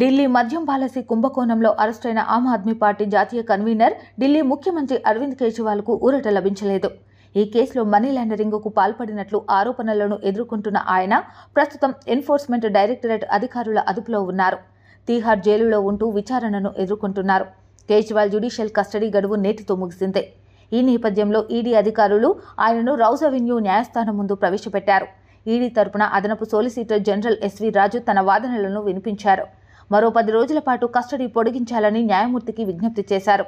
ఢిల్లీ మద్యం పాలసీ కుంభకోణంలో అరెస్టైన ఆమ్ ఆద్మీ పార్టీ జాతీయ కన్వీనర్ ఢిల్లీ ముఖ్యమంత్రి అరవింద్ కేజ్రీవాల్కు ఊరట లభించలేదు. ఈ కేసులో మనీ లాండరింగ్కు పాల్పడినట్లు ఆరోపణలను ఎదుర్కొంటున్న ఆయన ప్రస్తుతం ఎన్ఫోర్స్మెంట్ డైరెక్టరేట్ అధికారుల అదుపులో ఉన్నారు. తీహార్ జైలులో ఉంటూ విచారణను ఎదుర్కొంటున్నారు. కేజ్రీవాల్ జ్యుడిషియల్ కస్టడీ గడువు నేటితో ముగిసిందే. ఈ నేపథ్యంలో ఈడీ అధికారులు ఆయనను రౌజ్ అవెన్యూ న్యాయస్థానం ముందు ప్రవేశపెట్టారు. ఈడీ తరపున అదనపు సోలిసిటర్ జనరల్ ఎస్వి రాజు తన వాదనలను వినిపించారు. మరో పది రోజుల పాటు కస్టడీ పొడిగించాలని న్యాయమూర్తికి విజ్ఞప్తి చేశారు.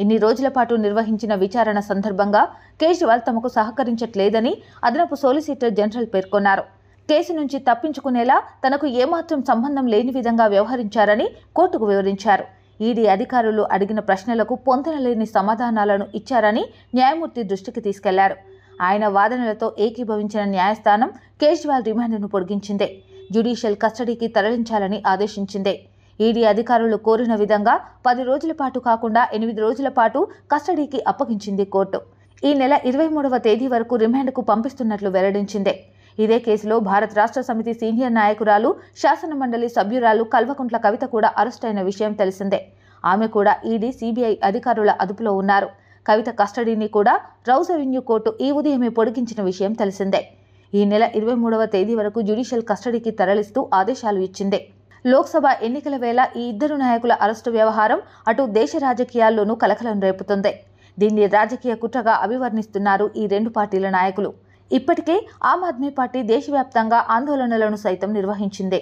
ఇన్ని రోజుల పాటు నిర్వహించిన విచారణ సందర్భంగా కేజ్రీవాల్ తమకు సహకరించట్లేదని అదనపు సోలిసిటర్ జనరల్ పేర్కొన్నారు. కేసు నుంచి తప్పించుకునేలా తనకు ఏమాత్రం సంబంధం లేని విధంగా వ్యవహరించారని కోర్టుకు వివరించారు. ఈడీ అధికారులు అడిగిన ప్రశ్నలకు పొందనలేని సమాధానాలను ఇచ్చారని న్యాయమూర్తి దృష్టికి తీసుకెళ్ళారు. ఆయన వాదనలతో ఏకీభవించిన న్యాయస్థానం కేజ్రీవాల్ రిమాండ్ను పొడిగించిందే. జ్యుడిషియల్ కస్టడీకి తరలించాలని ఆదేశించిందే. ఈడీ అధికారులు కోరిన విధంగా పది రోజుల పాటు కాకుండా ఎనిమిది రోజుల పాటు కస్టడీకి అప్పగించింది కోర్టు. ఈ నెల ఇరవై మూడవ తేదీ వరకు రిమాండ్కు పంపిస్తున్నట్లు వెల్లడించిందే. ఇదే కేసులో భారత రాష్ట్ర సమితి సీనియర్ నాయకురాలు శాసనమండలి సభ్యురాలు కల్వకుంట్ల కవిత కూడా అరెస్టైన విషయం తెలిసిందే. ఆమె కూడా ఈడీ సిబిఐ అధికారుల అదుపులో ఉన్నారు. కవిత కస్టడీని కూడా రౌజ్ అవెన్యూ కోర్టు ఈ ఉదయమే పొడిగించిన విషయం తెలిసిందే. ఈ నెల ఇరవై మూడవ తేదీ వరకు జ్యుడిషియల్ కస్టడీకి తరలిస్తూ ఆదేశాలు ఇచ్చిందే. లోక్సభ ఎన్నికల వేళ ఈ ఇద్దరు నాయకుల అరెస్టు వ్యవహారం అటు దేశ రాజకీయాల్లోనూ కలకలం రేపుతుంది. దీన్ని రాజకీయ కుట్రగా అభివర్ణిస్తున్నారు ఈ రెండు పార్టీల నాయకులు. ఇప్పటికే ఆమ్ ఆద్మీ పార్టీ దేశవ్యాప్తంగా ఆందోళనలను సైతం నిర్వహించింది.